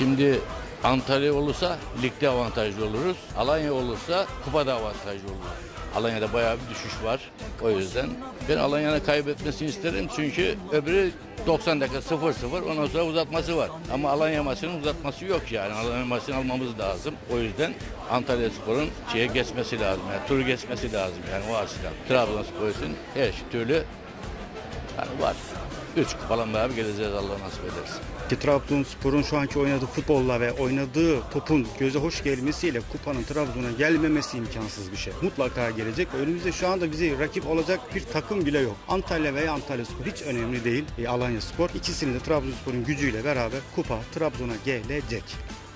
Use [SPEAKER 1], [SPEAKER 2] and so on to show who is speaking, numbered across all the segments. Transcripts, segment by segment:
[SPEAKER 1] Şimdi Antalya olursa ligde avantajlı oluruz. Alanya olursa kupada avantajlı oluruz. Alanya'da bayağı bir düşüş var. O yüzden ben Alanya'nın kaybetmesini isterim. Çünkü öbürü 90 dakika 0-0 ondan sonra uzatması var. Ama Alanya maçının uzatması yok yani. Alanya maçını almamız lazım. O yüzden Antalya Spor'un şeye geçmesi lazım. Yani turu geçmesi lazım yani o açıdan. Trabzonspor için her türlü yani var. Üç falan beraber geleceğiz Allah nasip ederse.
[SPEAKER 2] Trabzonspor'un şu anki oynadığı futbolla ve oynadığı topun göze hoş gelmesiyle kupanın Trabzon'a gelmemesi imkansız bir şey. Mutlaka gelecek. Önümüzde şu anda bize rakip olacak bir takım bile yok. Antalya veya Antalya Spor hiç önemli değil. E, Alanya Spor ikisini de Trabzonspor'un gücüyle beraber kupa Trabzon'a gelecek.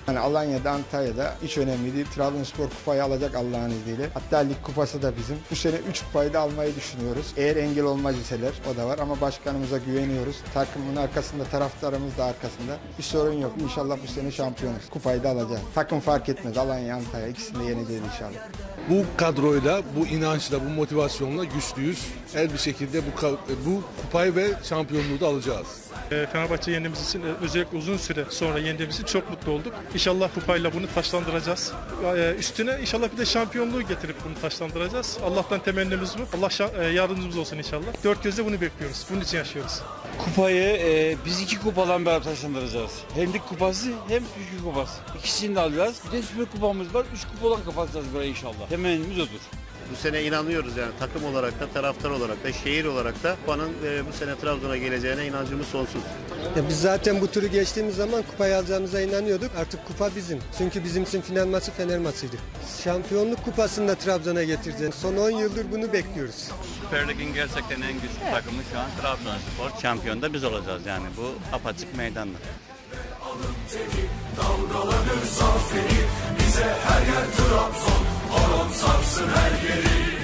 [SPEAKER 3] Yani Alanya'da, Antalya'da hiç önemli değil. Trabzonspor kupayı alacak Allah'ın izniyle. Hatta lig kupası da bizim. Bu sene 3 kupayı da almayı düşünüyoruz. Eğer engel olmaz iseler o da var ama başkanımıza güveniyoruz. Takımın arkasında, taraftarımız da arkasında. Bir sorun yok. İnşallah bu sene şampiyonuz. Kupayı da alacağız. Takım fark etmez. Alanya, Antalya ikisini de yeneceğiz inşallah.
[SPEAKER 4] Bu kadroyla, bu inançla, bu motivasyonla güçlüyüz. Her bir şekilde bu bu kupayı ve şampiyonluğu da alacağız.
[SPEAKER 5] E, Fenerbahçe yendiğimiz için e, özellikle uzun süre sonra yendiğimiz için çok mutlu olduk. İnşallah kupayla bunu taşlandıracağız. E, Üstüne inşallah bir de şampiyonluğu getirip bunu taşlandıracağız. Allah'tan temennimiz bu. Allah e, yardımcımız olsun inşallah. Dört gözle bunu bekliyoruz. Bunun için yaşıyoruz.
[SPEAKER 6] Kupayı e, biz iki kupadan beraber taşlandıracağız. Hem lig kupası hem Türkiye kupası. İkisini de alacağız. Bir de süper kupamız var. Üç kupadan kapatacağız burayı inşallah. Temennimiz odur.
[SPEAKER 7] Bu sene inanıyoruz yani takım olarak da taraftar olarak da şehir olarak da kupanın e, bu sene Trabzon'a geleceğine inancımız sonsuz.
[SPEAKER 8] Ya biz zaten bu turu geçtiğimiz zaman kupayı alacağımıza inanıyorduk. Artık kupa bizim. Çünkü bizim için final maçı Fener maçıydı. Şampiyonluk kupasını da Trabzon'a getireceğiz. Son 10 yıldır bunu bekliyoruz.
[SPEAKER 9] Süper Lig'in gerçekten en güçlü evet. takımı şu an Trabzonspor. Şampiyon da biz olacağız yani bu apaçık meydanda.
[SPEAKER 10] Dalgalanır zaferi bize her yer Trabzon. Horon Yaşasın her yeri